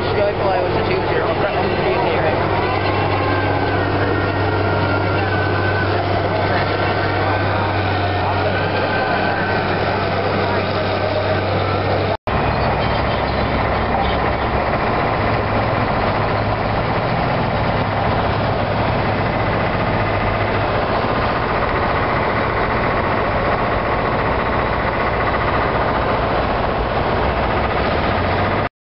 much joy flow, which